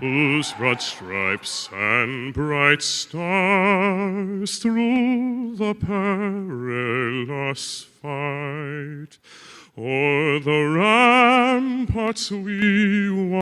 whose broad stripes and bright stars through the perilous fight o'er the ramparts we